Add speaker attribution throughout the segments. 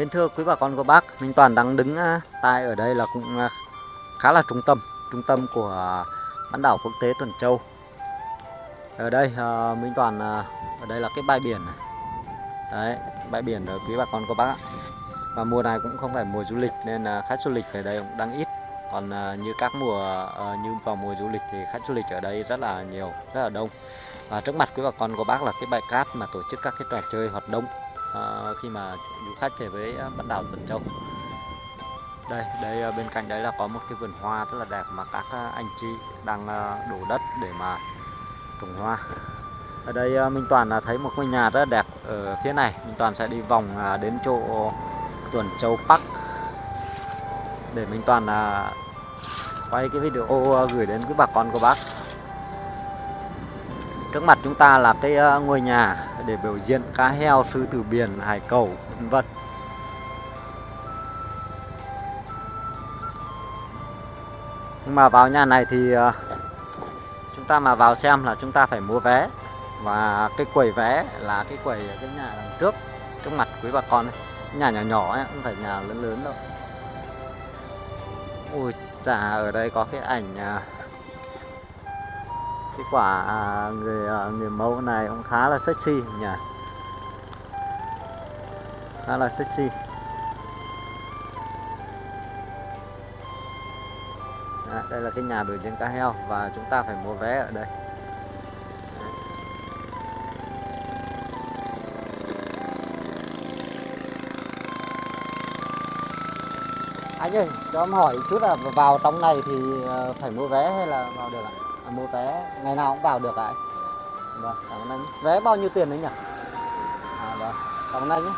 Speaker 1: Mến thưa quý bà con cô bác, Minh Toàn đang đứng à, tại ở đây là cũng à, khá là trung tâm, trung tâm của bán đảo quốc tế Tuần Châu. Ở đây à, Minh Toàn ở đây là cái bãi biển này. Đấy, bãi biển đó quý bà con cô bác ạ. Và mùa này cũng không phải mùa du lịch nên là khách du lịch ở đây cũng đang ít. Còn như các mùa như vào mùa du lịch thì khách du lịch ở đây rất là nhiều, rất là đông. Và trước mặt quý bà con cô bác là cái bãi cát mà tổ chức các cái trò chơi hoạt động Ờ, khi mà du khách về với ờ, bán đảo Tuần Châu. Đây, đây ờ, bên cạnh đấy là có một cái vườn hoa rất là đẹp mà các anh chị đang đổ đất để mà trồng hoa. Ở đây Minh Toàn là thấy một ngôi nhà rất là đẹp ở phía này. Minh Toàn sẽ đi vòng đến chỗ Tuần Châu Park để Minh Toàn là quay cái video gửi đến quý bà con của bác. Trước mặt chúng ta là cái ờ, ngôi nhà để biểu diễn cá heo, sư tử biển, hải cẩu, vân vân. Nhưng mà vào nhà này thì ờ, chúng ta mà vào xem là chúng ta phải mua vé và cái quầy vé là cái quầy ở cái nhà đằng trước trước mặt quý bà con ấy. Nhà nhỏ nhỏ ấy, không phải nhà lớn lớn đâu. Ui, chà ở đây có cái ảnh ờ, cái quả à, người à, người mẫu này cũng khá là sexy nhỉ? Khá là sexy. Đấy, đây là cái nhà biểu diễn cá heo và chúng ta phải mua vé ở đây. Anh ơi cho em hỏi chút là vào trong này thì ờ, phải mua vé hay là vào được ạ? à, mua vé ngày nào cũng vào được ạ vâng cảm ơn anh. Vé bao nhiêu tiền đấy nhỉ? À vâng cảm ơn anh nhé.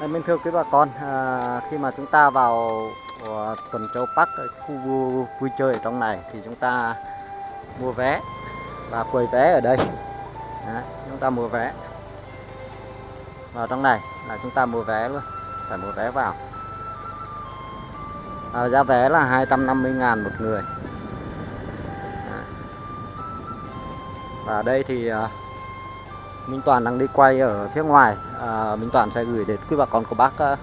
Speaker 1: Đây, mình thưa quý bà con à, khi mà chúng ta vào ờ, Tuần Châu Park khu vui chơi ở trong này thì chúng ta mua vé và quầy vé ở đây. Đấy, chúng ta mua vé. Vào trong này là chúng ta mua vé luôn phải mua vé vào à, giá vé là 250 ngàn một người. Và đây thì à, Minh Toàn đang đi quay ở phía ngoài. À, Minh Toàn sẽ gửi đến quý bà con cô bác à,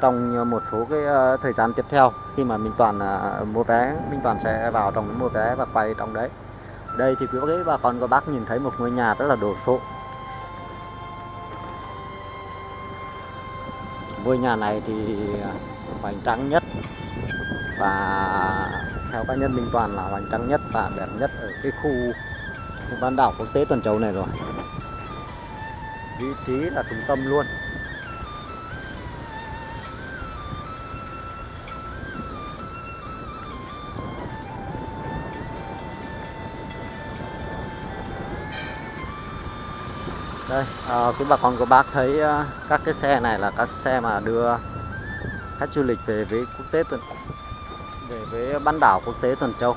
Speaker 1: trong một số cái à, thời gian tiếp theo. Khi mà Minh Toàn à, mua vé Minh Toàn sẽ vào trong mua vé và quay trong đấy. Đây thì quý bà con cô bác nhìn thấy một ngôi nhà rất là đồ sộ. Ngôi nhà này thì à, hoành tráng nhất. Và theo cá nhân Minh Toàn là hoành tráng nhất và đẹp nhất ở cái khu bán đảo quốc tế Tuần Châu này rồi. Vị trí là trung tâm luôn. Đây ờ, à, quý bà con của bác thấy ờ, các cái xe này là các xe mà đưa khách du lịch về với quốc tế tuần về với bán đảo quốc tế Tuần Châu.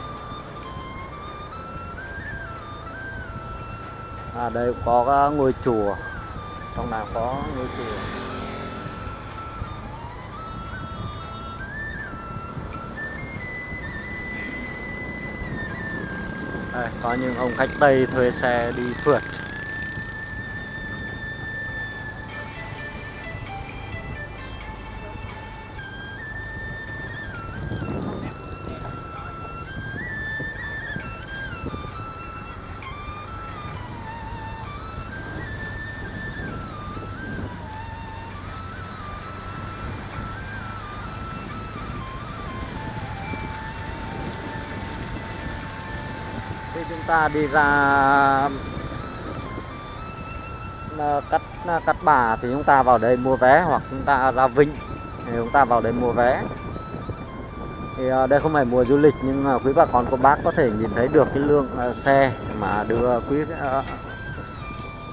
Speaker 1: À đây có à, ngôi chùa. Trong này có ngôi chùa. Đây, có những ông khách Tây thuê xe đi phượt. Ta đi ra ờ, cắt ờ, cắt bà thì chúng ta vào đây mua vé, hoặc chúng ta ra Vinh thì chúng ta vào đây mua vé. Thì ờ, đây không phải mùa du lịch, nhưng mà quý bà con, cô bác có thể nhìn thấy được cái lượng xe mà đưa quý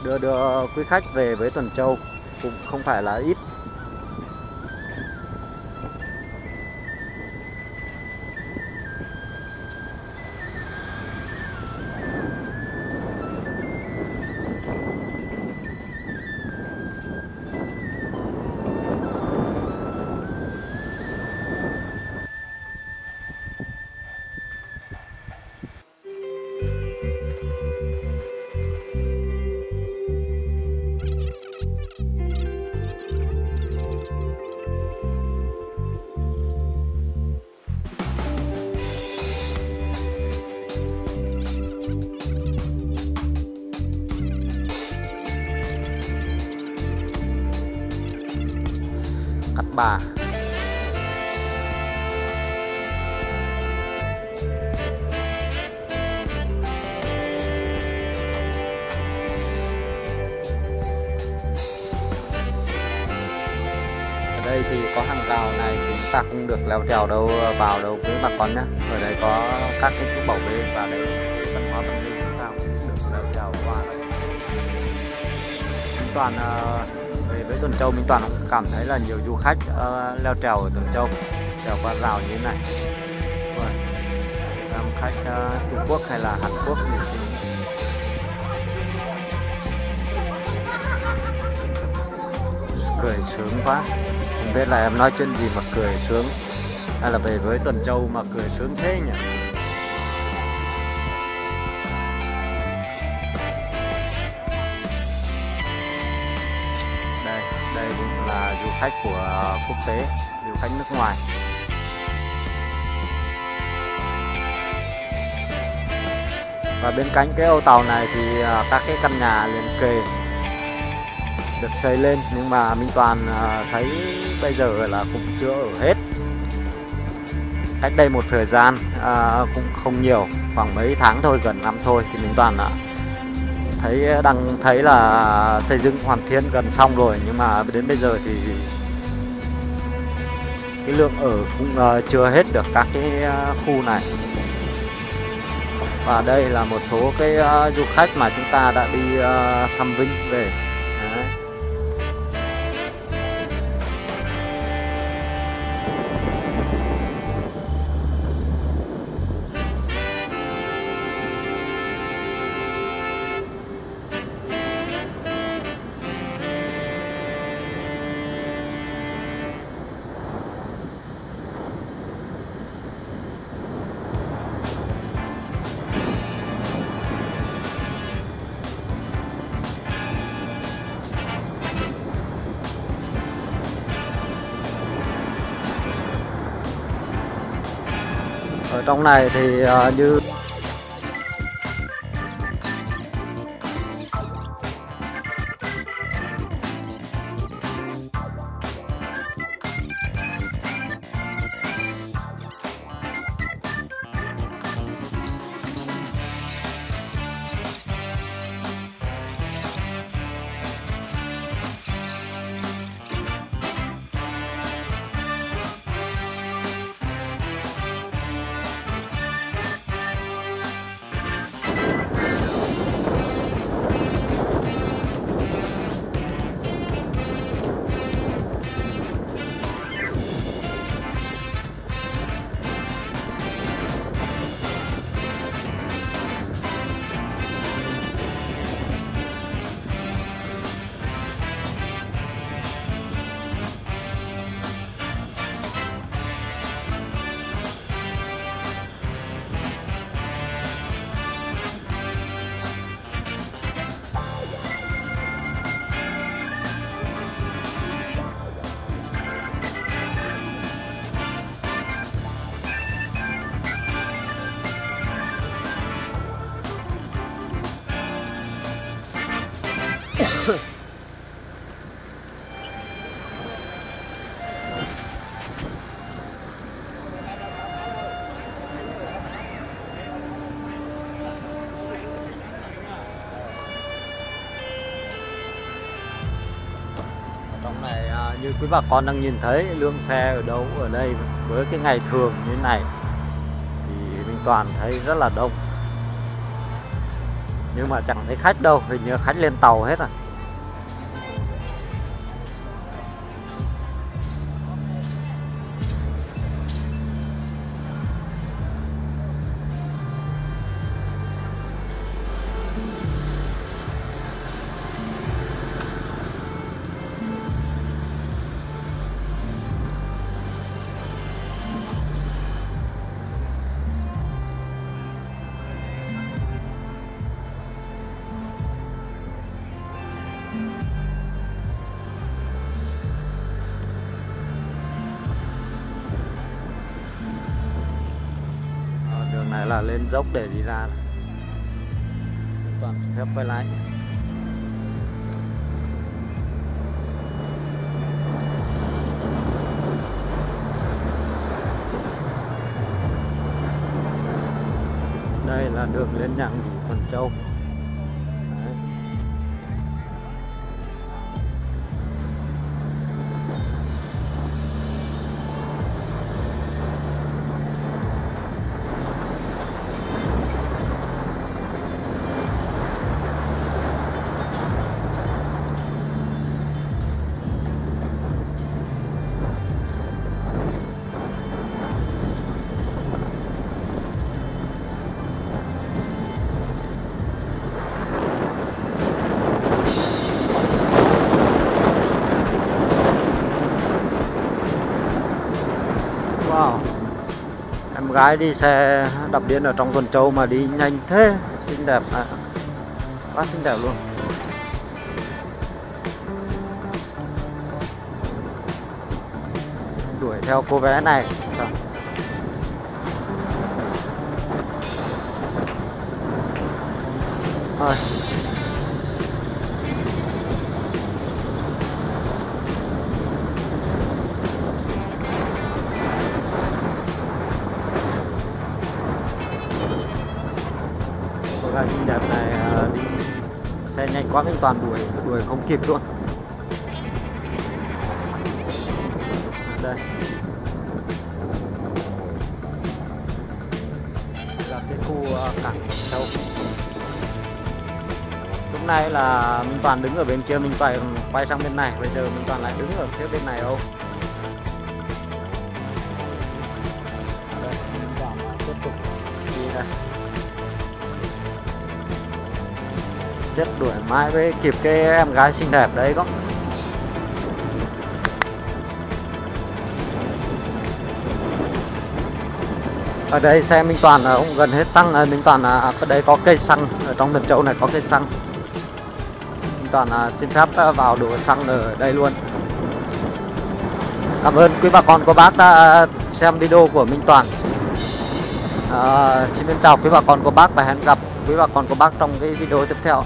Speaker 1: đưa đưa quý khách về với Tuần Châu. Cũng không phải là ít. Bà. Ở đây thì có hàng rào này chúng ta không được leo trèo đâu vào đâu với bà con nhé ở đây có các cái chú bảo vệ và đây văn hóa tâm linh chúng ta cũng được leo trèo qua đây. Toàn uh, với Tuần Châu. Minh Toàn cũng cảm thấy là nhiều du khách uh, leo trèo ở Tuần Châu trèo qua rào như thế này. Rồi, khách uh, Trung Quốc hay là Hàn Quốc thì cười sướng quá. Không biết là em nói chuyện gì mà cười sướng. Hay là về với Tuần Châu mà cười sướng thế nhỉ? Khách của ờ, quốc tế du khách nước ngoài. Và bên cạnh cái ô tàu này thì ờ, các cái căn nhà liền kề được xây lên. Nhưng mà Minh Toàn ờ, thấy bây giờ là cũng chưa ở hết. Cách đây một thời gian à, cũng không nhiều khoảng mấy tháng thôi gần năm thôi thì Minh Toàn đã thấy đang thấy là xây dựng hoàn thiện gần xong rồi. Nhưng mà đến bây giờ thì cái lượng ở cũng uh, chưa hết được các cái uh, khu này. Và đây là một số cái uh, du khách mà chúng ta đã đi uh, thăm Vinh về. Trong này thì ờ, như như quý bà con đang nhìn thấy, lương xe ở đâu, ở đây. Với cái ngày thường như thế này thì Minh Toàn thấy rất là đông. Nhưng mà chẳng thấy khách đâu, hình như khách lên tàu hết rồi là lên dốc để đi ra. Toàn phép quay lái. Đây là đường lên nhà nghỉ Quần Châu. Gái đi xe đạp điện ở trong Tuần Châu mà đi nhanh thế Xinh đẹp à. Quá xinh đẹp luôn Đuổi theo cô bé này, Sao? Thôi xe nhanh quá anh Toàn đuổi đuổi không kịp luôn. Đây. Là cái khu ờ, cảng Châu. Lúc này là Minh Toàn đứng ở bên kia mình Toàn quay sang bên này. Bây giờ mình Toàn lại đứng ở phía bên này không đây mình Toàn tiếp tục đi đây. Chết đuổi mãi với kịp cái em gái xinh đẹp đấy có. Ở đây xe Minh Toàn cũng gần hết xăng à, Minh Toàn à, ở đây có cây xăng ở trong Tân Châu này có cây xăng. Minh Toàn à, xin phép vào đổ xăng ở đây luôn. Cảm ơn quý bà con cô bác đã xem video của Minh Toàn. À, xin chào quý bà con cô bác và hẹn gặp quý bà con cô bác trong cái video tiếp theo.